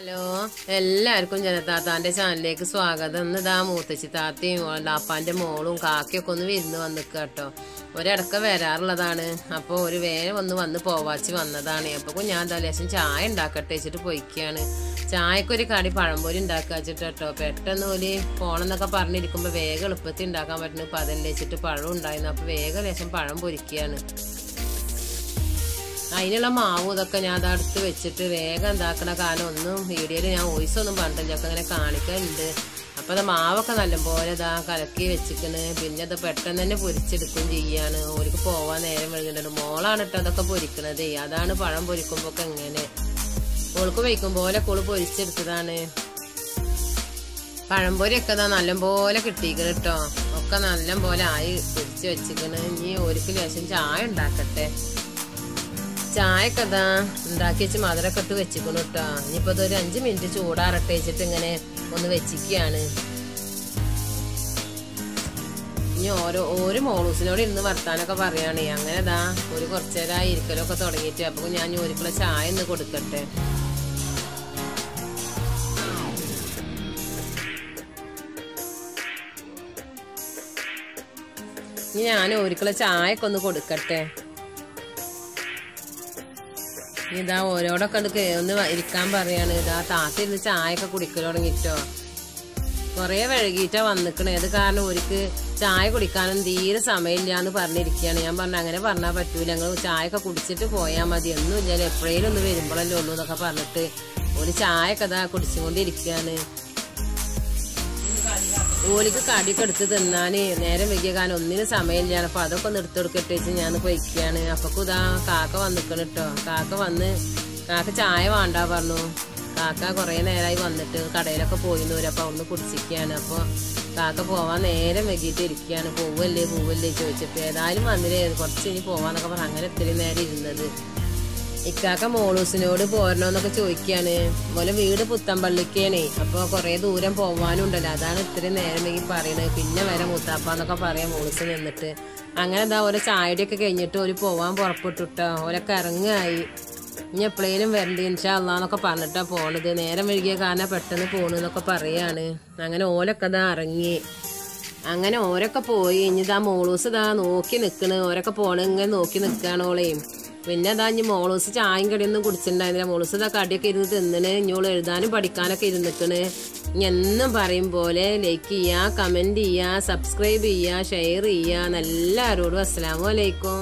Hello. എല്ലാവർക്കും ജനതാത്താന്റെ ചാനലിലേക്ക് സ്വാഗതം. ഇന്ന് ഇതാ മൂത്തച്ചി താത്തയും ലാപ്പാന്റെ മോളും കാക്കയൊക്കെ ഒന്ന് വിരുന്ന് വന്നിക്കുക കേട്ടോ ഒരിടക്ക് വരാറുള്ളതാണ്. അപ്പോൾ ഒരു വേഗം ഒന്ന് വന്ന് പോവാച്ച് വന്നതാണ്. അപ്പോൾ ഞാൻ എന്താ ലേശം ചായ ഉണ്ടാക്കട്ടെ വെച്ചിട്ട് പൊയ്ക്കുകയാണ് ചായക്കൊരു കടി പഴംപൊരി ഉണ്ടാക്കുക വെച്ചിട്ട് കേട്ടോ പെട്ടെന്ന് ഒരു പോണെന്നൊക്കെ പറഞ്ഞിരിക്കുമ്പോൾ വേഗം എളുപ്പത്തിൽ ഉണ്ടാക്കാൻ പറ്റുന്നു. അപ്പോൾ അതല്ലേ വെച്ചിട്ട് പഴം ഉണ്ടായിരുന്നു. അപ്പോൾ വേഗം ലേശം പഴം പൊരിക്കുകയാണ് അതിനുള്ള മാവും ഇതൊക്കെ ഞാൻ അത് അടുത്ത് വെച്ചിട്ട് വേഗം എന്താക്കണ കാരണം ഒന്നും വീഡിയോയിൽ ഞാൻ വോയിസ് ഒന്നും പറഞ്ഞില്ല ഒക്കെ ഇങ്ങനെ കാണിക്കുന്നുണ്ട് അപ്പൊ അത് മാവൊക്കെ നല്ലപോലെ ഇതാ കലക്കി വെച്ചിക്കണ്. പിന്നെ അത് പെട്ടെന്ന് തന്നെ പൊരിച്ചെടുക്കും ചെയ്യാണ്. ഓർക്ക് പോവാൻ നേരം വഴുകുന്നുണ്ട് മോളാണ് ഇട്ടോ അതൊക്കെ പൊരിക്കണത്. അതാണ് പഴം പൊരിക്കുമ്പോൾ ഒക്കെ ഇങ്ങനെ. ഓൾക്ക് വയ്ക്കും പോലെ കോൾ പൊരിച്ചെടുത്തതാണ്. പഴംപൊരിയൊക്കെ ഇതാ നല്ലപോലെ കിട്ടിയിരിക്കണം കേട്ടോ ഒക്കെ നല്ലപോലെ ആയി പൊരിച്ച് വെച്ചിക്കണ്. ഇനി ഒരു ലേശം ചായ ഉണ്ടാക്കട്ടെ. ചായക്കെ അതാ ഉണ്ടാക്കി വെച്ച് മധുരമൊക്കെ ഇട്ട് വെച്ചിക്കണു കേട്ടോ. ഇനിയിപ്പോ അതൊരു അഞ്ച് മിനിറ്റ് ചൂടാറട്ടെ വെച്ചിട്ട് ഇങ്ങനെ ഒന്ന് വെച്ചിരിക്കുകയാണ്. ഇനി ഓരോ ഓരോ മോളൂസിനോട് ഇരുന്ന് വർത്താനൊക്കെ പറയാണ്. അങ്ങനെ ഇതാ ഒരു കുറച്ചേരായി ഇരിക്കലൊക്കെ തുടങ്ങിയിട്ട് അപ്പൊ ഞാൻ ഒരുക്കുള്ള ചായ ഒന്ന് കൊടുക്കട്ടെ. ഇനി ഞാൻ ഒരുക്കുള്ള ചായക്കൊന്ന് കൊടുക്കട്ടെ. ഇതാ ഓരോടൊക്കെ അത് ഒന്ന് ഇരിക്കാൻ പറയാണ്. ഇതാ താത്ത ഇരുന്ന് ചായയൊക്കെ കുടിക്കൽ തുടങ്ങിട്ടോ. കൊറേ വഴുകിയിട്ടാ വന്നിക്കണേ. അത് കാരണം ഒരിക്ക് ചായ കുടിക്കാനും തീരെ സമയമില്ല എന്ന് പറഞ്ഞിരിക്കുകയാണ് ഞാൻ പറഞ്ഞു അങ്ങനെ പറഞ്ഞാൽ പറ്റൂല. ഞങ്ങൾ ചായയൊക്കെ കുടിച്ചിട്ട് പോയാൽ മതി. ഒന്നുമില്ലല്ലോ എപ്പോഴേലും ഒന്ന് വരുമ്പോഴല്ലേ ഉള്ളൂ എന്നൊക്കെ പറഞ്ഞിട്ട് ഒരു ചായയൊക്കെ ഇതാ കുടിച്ചുകൊണ്ടിരിക്കുകയാണ് ഓലിക്ക് കടിയൊക്കെ എടുത്ത് തിന്നാന് നേരം വൈകിയ കാരണം ഒന്നിനും സമയമില്ല അപ്പൊ അതൊക്കെ ഒന്ന് വെച്ച് ഞാൻ പൊയ്ക്കാണ് അപ്പോൾ ഇതാ കാക്ക വന്നിക്കണം കേട്ടോ കാക്ക വന്ന് കാക്ക ചായ വേണ്ട പറഞ്ഞു. കാക്ക കുറേ നേരമായി വന്നിട്ട് കടയിലൊക്കെ പോയിന്ന് വരും അപ്പൊ അവിടുന്ന് കുടിച്ചിരിക്കുകയാണ് അപ്പൊ കാക്ക പോവാൻ നേരം വൈകിട്ട് ഇരിക്കുകയാണ് പോവല്ലേ പോവല്ലേ ചോദിച്ചപ്പോ ഏതായാലും വന്നില്ലേ. കുറച്ച് ഇനി പോവാന്നൊക്കെ പറഞ്ഞു അങ്ങനെ ഇത്തിരി നേരം ഇരുന്നത്. ഇക്കാക്ക മോളൂസിനോട് പോരണോന്നൊക്കെ ചോദിക്കാണ്. മോലെ വീട് പുത്തമ്പള്ളിക്കേനെ അപ്പൊ കൊറേ ദൂരം പോവാനുണ്ടല്ലോ. അതാണ് ഇത്രയും നേരം വൈകി പറയണത്. പിന്നെ വരെ മുത്താപ്പാന്നൊക്കെ പറയാം മോളൂസ് നിന്നിട്ട്. അങ്ങനെ എന്താ ഓരോ ചായടിയൊക്കെ കഴിഞ്ഞിട്ട് ഒരു പോവാൻ പുറപ്പെട്ടുട്ടോ. ഓരൊക്കെ ഇറങ്ങായി ഇനി എപ്പോഴേലും വരണ്ട ഇൻഷാ അള്ളാന്നൊക്കെ പറഞ്ഞിട്ടാ പോണത്. നേരം വൈകിയ കാരണം പെട്ടെന്ന് പോണെന്നൊക്കെ പറയാണ്. അങ്ങനെ ഓലൊക്കെ ഇതാ ഇറങ്ങി അങ്ങനെ ഓരൊക്കെ പോയി. ഇനി ഇതാ മോളൂസ് ഇതാ നോക്കി നിക്കണ്. ഓരൊക്കെ പോണെങ്ങനെ നോക്കി ഓളെയും പിന്നെ അതാ ഇനി മോളൂസ് ചായയും കടിയൊന്നും കുടിച്ചിട്ടുണ്ടായിരുന്നില്ല. മോളൂസ് ഇതാ കടിയൊക്കെ ഇരുന്ന് തിന്നണ്. ഇഞ്ഞോൾ എഴുതാനും പഠിക്കാനൊക്കെ ഇരുന്നിക്കണ്. ഇനി എന്നും പറയും പോലെ ലൈക്ക് ചെയ്യുക കമന്റ് ചെയ്യുക സബ്സ്ക്രൈബ് ചെയ്യുക ഷെയർ ചെയ്യുക എല്ലാവരോടും അസ്സലാമു അലൈക്കും.